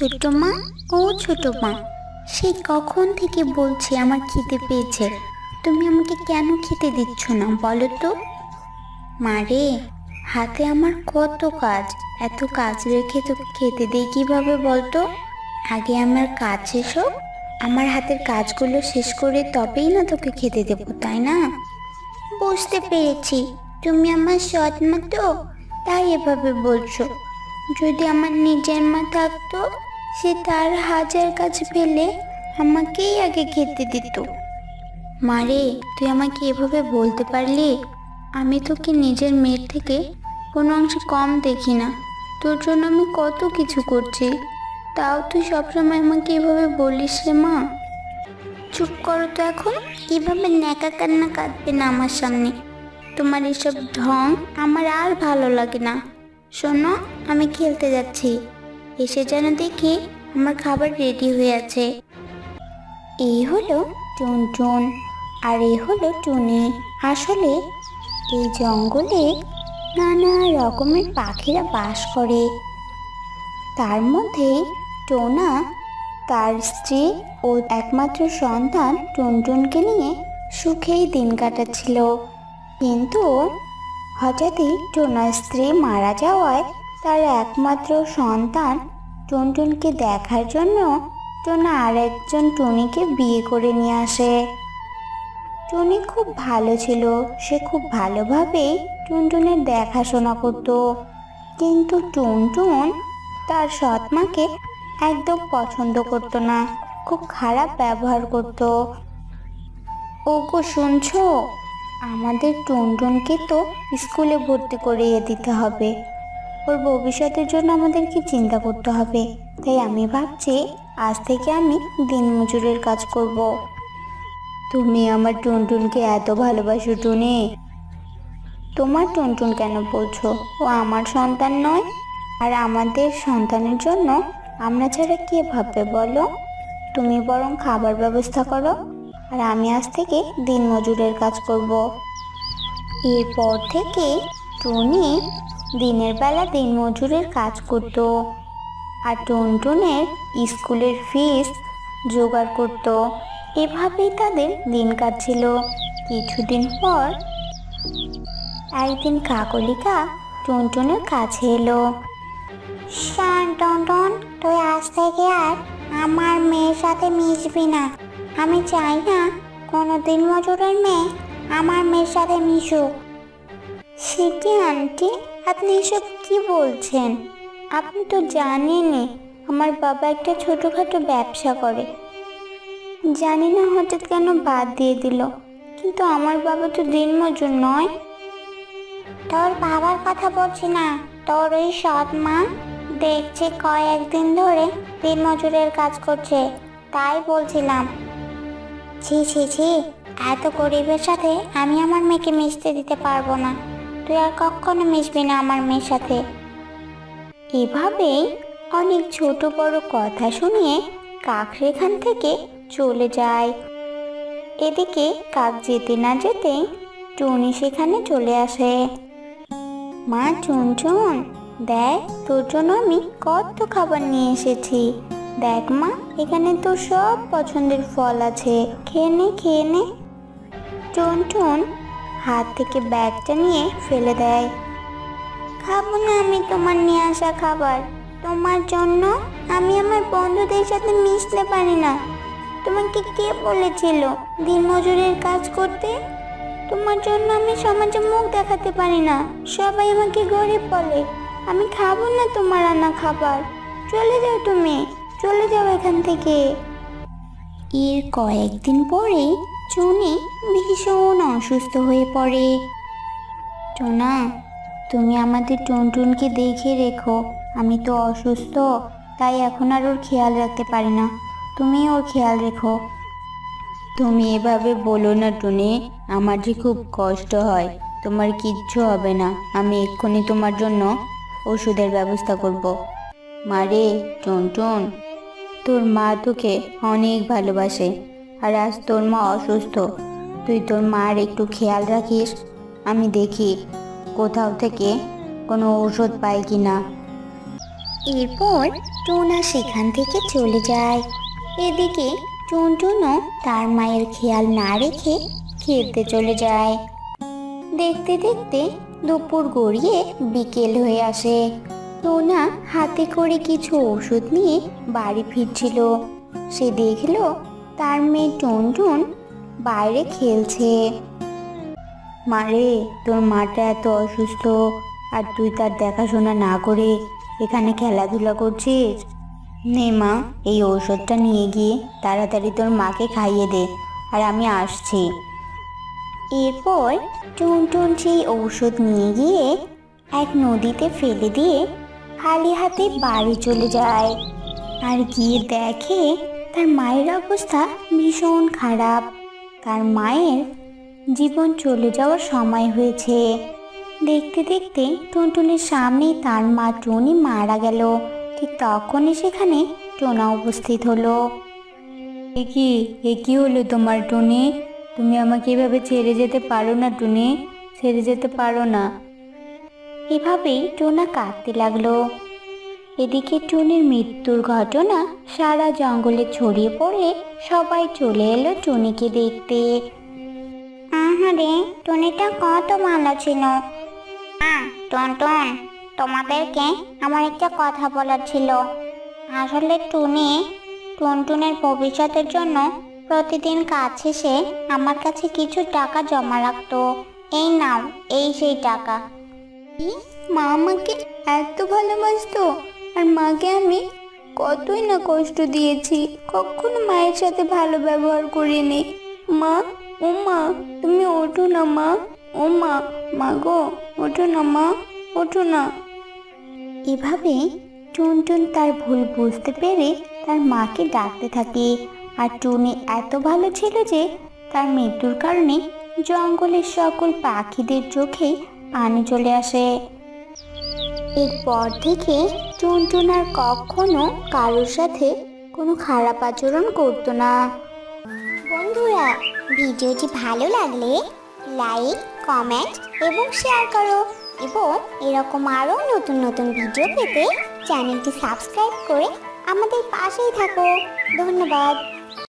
ছোট মা ও ছোট মা। সে কখন থেকে বলছি আমার খিদে পেয়েছে? তুমি আমাকে কেন খেতে দিচ্ছ না বলো তো? মারে হাতে আমার কত কাজ। এত কাজ রেখে তোকে খেতে দিই কীভাবে বলতো? আগে আমার কাজ শেষ হোক, আমার হাতের কাজগুলো শেষ করে তবেই না তোকে খেতে দেবো, তাই না? বুঝতে পেরেছি। তুমি আমার সৎ মা তো, তাই এভাবে বলছো। যদি আমার নিজের মা থাকতো সে তার হাজার কাজ ফেলে আমাকেই আগে খেতে দিত। মারে তুই আমাকে এভাবে বলতে পারলি? আমি তোকে নিজের মেয়ের থেকে কোনো অংশে কম দেখি না। তোর জন্য আমি কত কিছু করছি। তাও তুই সবসময় আমাকে এভাবে বলিস রে মা। চুপ করো তো এখন। এভাবে ন্যাকা কান্না কাঁদবে না আমার সামনে। তোমার এসব ঢং আমার আর ভালো লাগে না। শোনো, আমি খেলতে যাচ্ছি। এসে যেন দেখি আমার খাবার রেডি হয়ে আছে। এই হলো টুনটুন, আর এই হলো টুনি। আসলে এই জঙ্গলে নানা রকমের পাখিরা বাস করে। তার মধ্যে টোনা, তার স্ত্রী ও একমাত্র সন্তান টুনটুনকে নিয়ে সুখেই দিন কাটাচ্ছিল। কিন্তু হঠাৎই টোনার স্ত্রী মারা যাওয়ায় তার একমাত্র সন্তান টুনটুনকে দেখার জন্য টোনা আর একজন টুনিকে বিয়ে করে নিয়ে আসে। টুনি খুব ভালো ছিল, সে খুব ভালোভাবেই টুনটুনের দেখাশোনা করত। কিন্তু টুনটুন তার সৎ মাকে একদম পছন্দ করতো না, খুব খারাপ ব্যবহার করত। ওগো শুনছো? আমাদের টুনটুনকে তো স্কুলে ভর্তি করিয়ে দিতে হবে। ওর ভবিষ্যতের জন্য আমাদেরকে চিন্তা করতে হবে। তাই আমি ভাবছি, আজ থেকে আমি দিনমজুরের কাজ করব। তুমি আমার টুনটুনকে এত ভালোবাসো, টুনি। তোমার টুনটুন কেন বলছো? ও আমার সন্তান নয়। আর আমাদের সন্তানের জন্য আমরা ছাড়া কে ভাববে বলো? তুমি বরং খাবার ব্যবস্থা করো। আর আমি আজ থেকে দিনমজুরের কাজ করব। এরপর থেকে টুনি দিনের বেলা দিনমজুরের কাজ করত আর টুনটুনের স্কুলের ফিস জোগাড় করত। এভাবেই তাদের দিন কাটছিল। কিছুদিন পর একদিন কাকলিকা টুনটুনের কাছে এলো। শান টুনটুন, তুই আজ থেকে আর আমার মেয়ের সাথে মিশবি না। আমি চাই না কোনো দিন মজুরের মেয়ে আমার মেয়ের সাথে মিশুক। সে কি আন্টি? আপনি এসব কি বলছেন? আপনি তো জানেনই, আমার বাবা একটা ছোটোখাটো ব্যবসা করে। জানি না হঠাৎ কেন বাদ দিয়ে দিল, কিন্তু আমার বাবা তো দিনমজুর নয়। তোর বাবার কথা বলছি না, তোর ওই সৎ মা দেখছি কয়েকদিন ধরে দিনমজুরের কাজ করছে, তাই বলছিলাম। ছি ছি ছি, এত গরিবের সাথে আমি আমার মেয়েকে মিশতে দিতে পারব না। তুই আর কখনো মিশবি না আমার মেয়ের সাথে। এভাবেই অনেক ছোট বড় কথা শুনিয়ে কাক সেখান থেকে চলে যায়। এদিকে কাক যেতে না যেতে টুনি সেখানে চলে আসে। মা চুনচুন, দেখ তোর জন্য আমি কত খাবার নিয়ে এসেছি। দেখ মা, এখানে তো সব পছন্দের ফল আছে। খেয়ে নে খেয়ে নে। টুনটুন হাত থেকে ব্যাগটা নিয়ে ফেলে দেয়। খাব না আমি তোমার নিয়ে আসা খাবার। তোমার জন্য আমি আমার বন্ধুদের সাথে মিশতে পারি না। তোমাকে কে বলেছিল দিনমজুরের কাজ করতে? তোমার জন্য আমি সমাজে মুখ দেখাতে পারি না। সবাই আমাকে গরিব বলে। আমি খাব না তোমার রান্না খাবার। চলে যাও তুমি। চলে যাও এখান থেকে। এর কয়েকদিন পরে চুনি ভীষণ অসুস্থ হয়ে পড়ে। টোনা, তুমি আমাদের টুনটুনকে দেখে রেখো। আমি তো অসুস্থ, তাই এখন আর ওর খেয়াল রাখতে পারি না। তুমি ওর খেয়াল রেখো। তুমি এভাবে বলো না টুনি, আমার যে খুব কষ্ট হয়, তোমার কিচ্ছু হবে না। আমি এক্ষুনি তোমার জন্য ওষুধের ব্যবস্থা করব। মারে টুনটুন, তোর মা তোকে অনেক ভালোবাসে। আর আজ তোর মা অসুস্থ। তুই তোর মার একটু খেয়াল রাখিস। আমি দেখি কোথাও থেকে কোনো ওষুধ পাই কি না এরপর টোনা সেখান থেকে চলে যায়। এদিকে টুনটুনও তার মায়ের খেয়াল না রেখে খেতে চলে যায়। দেখতে দেখতে দুপুর গড়িয়ে বিকেল হয়ে আসে। টোনা হাতে করে কিছু ওষুধ নিয়ে বাড়ি ফিরছিল। সে দেখল তার মেয়ে টুনটুন বাইরে খেলছে। মারে, তোর মাটা এত অসুস্থ, আর তুই তার দেখাশোনা না করে এখানে খেলাধুলা করছিস? নে মা, এই ঔষধটা নিয়ে গিয়ে তাড়াতাড়ি তোর মাকে খাইয়ে দে, আর আমি আসছি। এরপর টুনটুন সেই ঔষধ নিয়ে গিয়ে এক নদীতে ফেলে দিয়ে খালি হাতে বাড়ি চলে যায়। আর গিয়ে দেখে তার মায়ের অবস্থা ভীষণ খারাপ। তার মায়ের জীবন চলে যাওয়ার সময় হয়েছে। দেখতে দেখতে টুনটুনের সামনেই তার মা টুনি মারা গেল। ঠিক তখনই সেখানে টোনা উপস্থিত হলো। এ কি? এ কি হলো তোমার টুনি? তুমি আমাকে এভাবে ছেড়ে যেতে পারো না টুনি? ছেড়ে যেতে পারো না। এভাবেই টোনা কাঁদতে লাগল। এদিকে টুনির মৃত্যুর ঘটনা সারা জঙ্গলে ছড়িয়ে পড়ে সবাই চলে এলো টুনিকে দেখতে। আহারে টুনিটা কত ভালো ছিল। টুনটুন তোমাদেরকে আমার একটা কথা বলার ছিল। আসলে টুনি টুনটুনের ভবিষ্যতের জন্য প্রতিদিন কাজ শেষে আমার কাছে কিছু টাকা জমা রাখতো। এই নাও এই সেই টাকা। মা আমাকে এত ভালোবাসতো? আর মাকে আমি কতই না কষ্ট দিয়েছি, কখনো মায়ের সাথে ভালো ব্যবহার করিনি। মা, ও মা, তুমি ওঠো না মা, ও মা মা গো, ওঠো না মা, ওঠো না। এভাবে টুনটুন তার ভুল বুঝতে পেরে তার মাকে ডাকতে থাকে। আর টুনি এত ভালো ছিল যে তার মৃত্যুর কারণে জঙ্গলের সকল পাখিদের চোখে পানি চলে আসে। এরপর থেকে টুনটুন আর কখনো কারোর সাথে কোনো খারাপ আচরণ করতো না। বন্ধুরা, ভিডিওটি ভালো লাগলে লাইক, কমেন্ট এবং শেয়ার করো এবং এরকম আরও নতুন নতুন ভিডিও পেতে চ্যানেলটি সাবস্ক্রাইব করে আমাদের পাশেই থাকো। ধন্যবাদ।